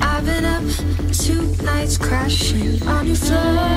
I've been up two nights crashing on your floor.